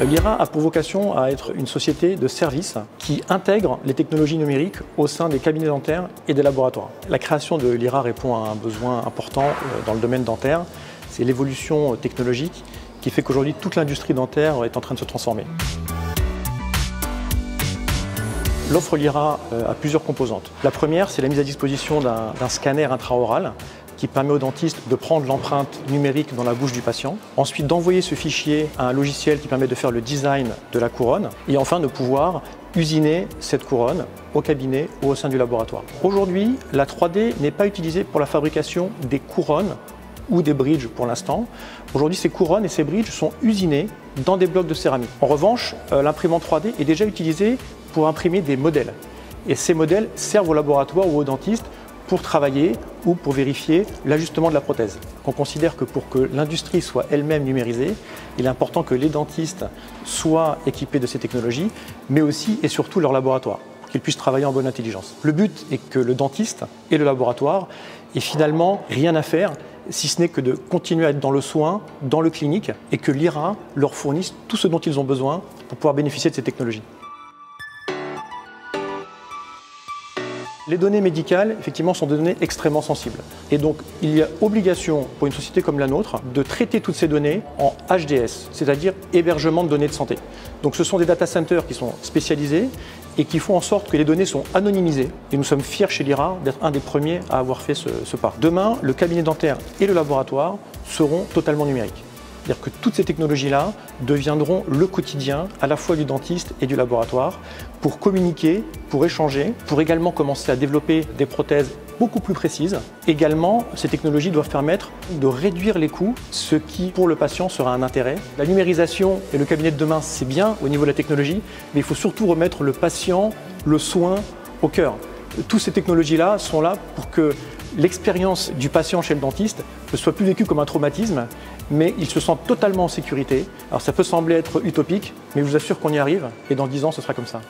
L'IRA a pour vocation à être une société de services qui intègre les technologies numériques au sein des cabinets dentaires et des laboratoires. La création de l'IRA répond à un besoin important euh, dans le domaine dentaire. C'est l'évolution technologique qui fait qu'aujourd'hui toute l'industrie dentaire est en train de se transformer. L'offre LIRA euh, a plusieurs composantes. La première, c'est la mise à disposition d'un scanner intraoral qui permet au dentiste de prendre l'empreinte numérique dans la bouche du patient, ensuite d'envoyer ce fichier à un logiciel qui permet de faire le design de la couronne, et enfin de pouvoir usiner cette couronne au cabinet ou au sein du laboratoire. Aujourd'hui, la 3D n'est pas utilisée pour la fabrication des couronnes ou des bridges pour l'instant. Aujourd'hui, ces couronnes et ces bridges sont usinés dans des blocs de céramique. En revanche, euh, l'imprimante 3D est déjà utilisée pour imprimer des modèles. Et ces modèles servent au laboratoire ou au dentiste pour travailler ou pour vérifier l'ajustement de la prothèse. On considère que pour que l'industrie soit elle-même numérisée, il est important que les dentistes soient équipés de ces technologies, mais aussi et surtout leur laboratoire, pour qu'ils puissent travailler en bonne intelligence. Le but est que le dentiste et le laboratoire aient finalement rien à faire si ce n'est que de continuer à être dans le soin, dans le clinique, et que l'IRA leur fournisse tout ce dont ils ont besoin pour pouvoir bénéficier de ces technologies. Les données médicales, effectivement, sont des données extrêmement sensibles. Et donc, il y a obligation pour une société comme la nôtre de traiter toutes ces données en HDS, c'est-à-dire hébergement de données de santé. Donc, ce sont des data centers qui sont spécialisés et qui font en sorte que les données sont anonymisées. Et nous sommes fiers chez l'IRA d'être un des premiers à avoir fait ce, ce pas. Demain, le cabinet dentaire et le laboratoire seront totalement numériques. C'est-à-dire que toutes ces technologies-là deviendront le quotidien à la fois du dentiste et du laboratoire pour communiquer, pour échanger, pour également commencer à développer des prothèses beaucoup plus précises. Également, ces technologies doivent permettre de réduire les coûts, ce qui pour le patient sera un intérêt. La numérisation et le cabinet de demain, c'est bien au niveau de la technologie, mais il faut surtout remettre le patient, le soin au cœur. Toutes ces technologies-là sont là pour que l'expérience du patient chez le dentiste ne soit plus vécue comme un traumatisme, mais il se sent totalement en sécurité. Alors ça peut sembler être utopique, mais je vous assure qu'on y arrive, et dans 10 ans, ce sera comme ça.